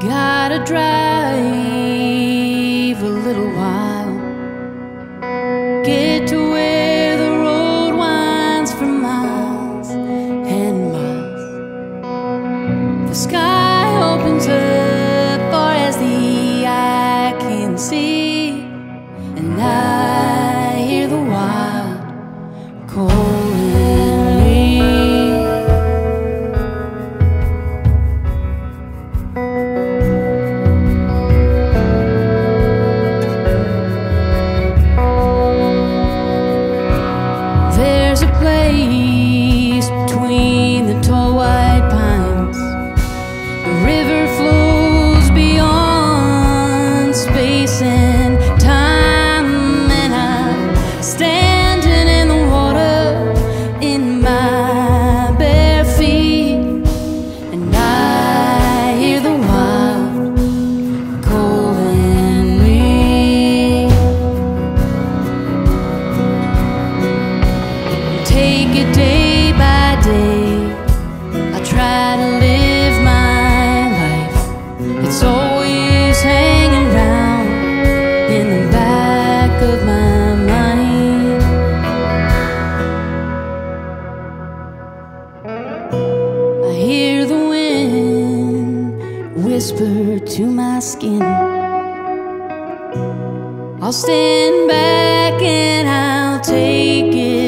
gotta drive a little while. whisper to my skin. I'll stand back and I'll take it.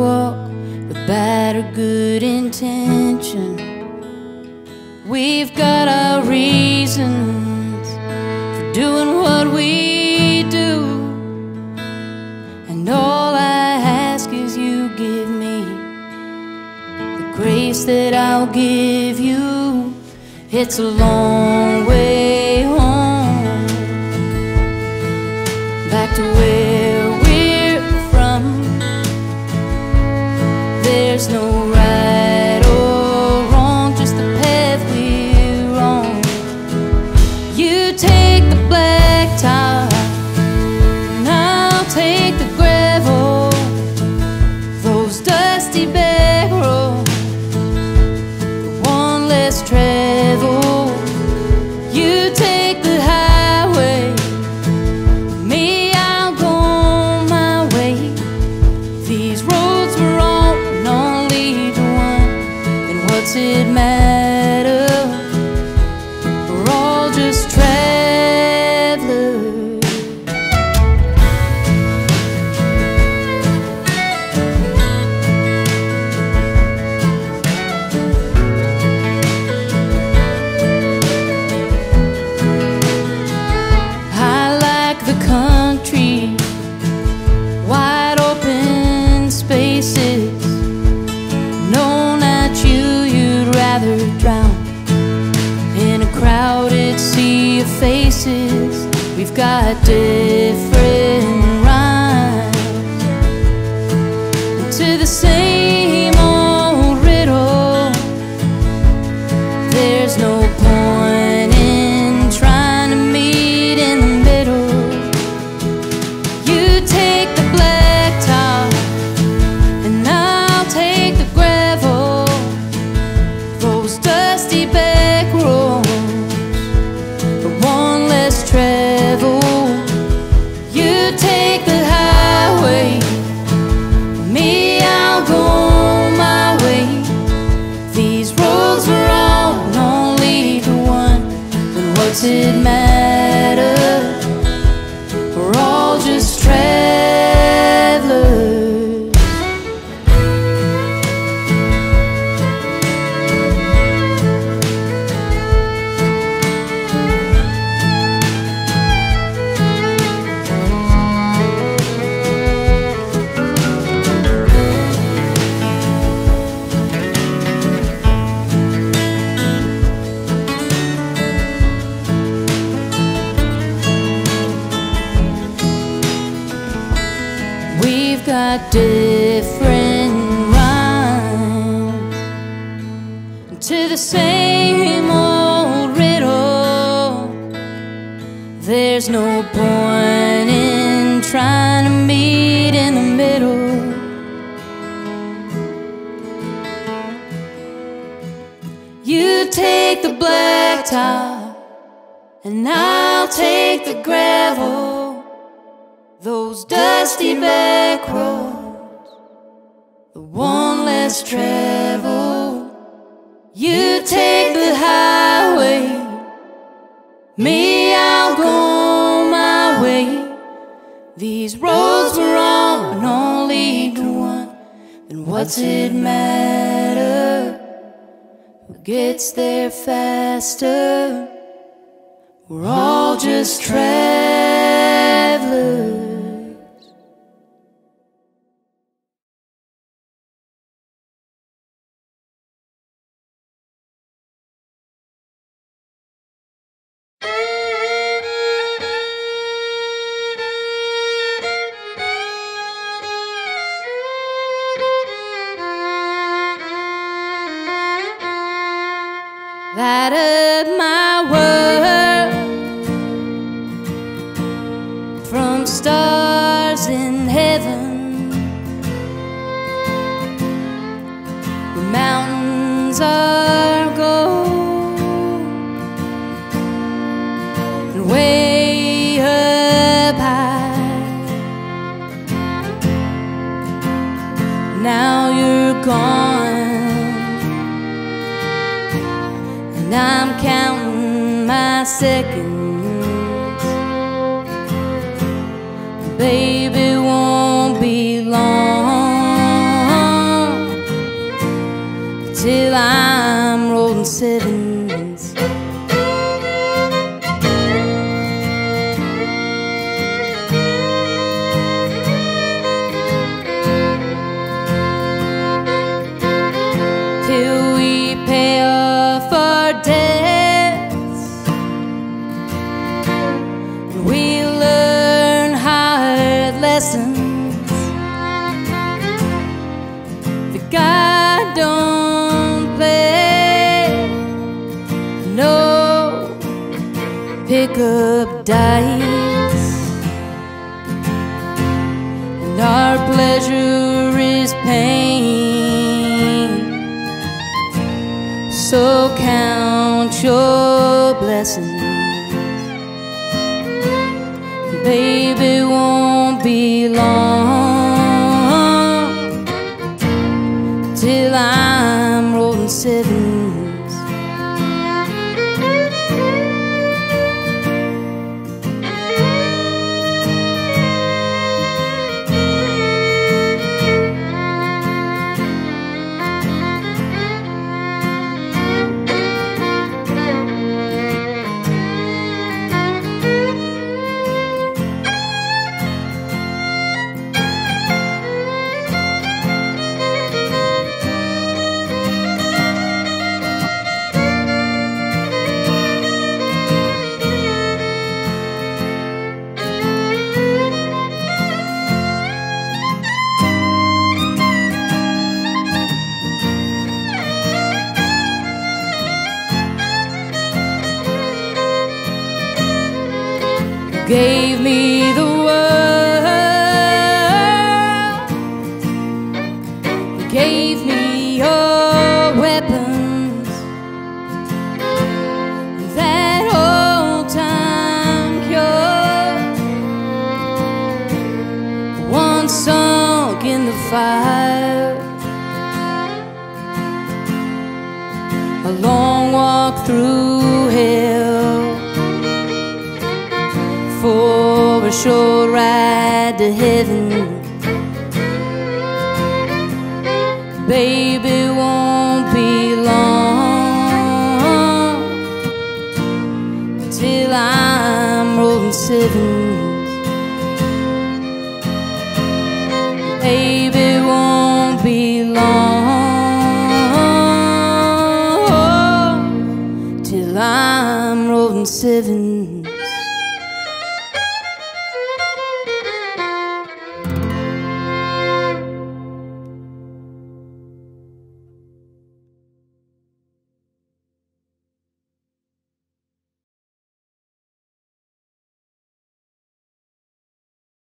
walk with bad or good intention. We've got our reasons for doing what we do, and all I ask is you give me the grace that I'll give you. It's a long way. dusty bed. We've got different. devoted man. Different rhymes to the same old riddle. There's no point in trying to meet in the middle. You take the black top, and I'll take the gravel. Those dusty back roads, the one less traveled. You take the highway, me, I'll go my way. These roads were on all lead to one. Then what's it matter? Who gets there faster? We're all just travelers. Light Counting my seconds. Baby, pick up dice. And our pleasure is pain. So count your blessings. Baby, won't be long gave me the world, You gave me your weapons, that old time cure, once sunk in the fire. A long walk through hell short ride to heaven. Baby, won't be long till I'm rolling sevens. Baby, won't be long till I'm rolling sevens.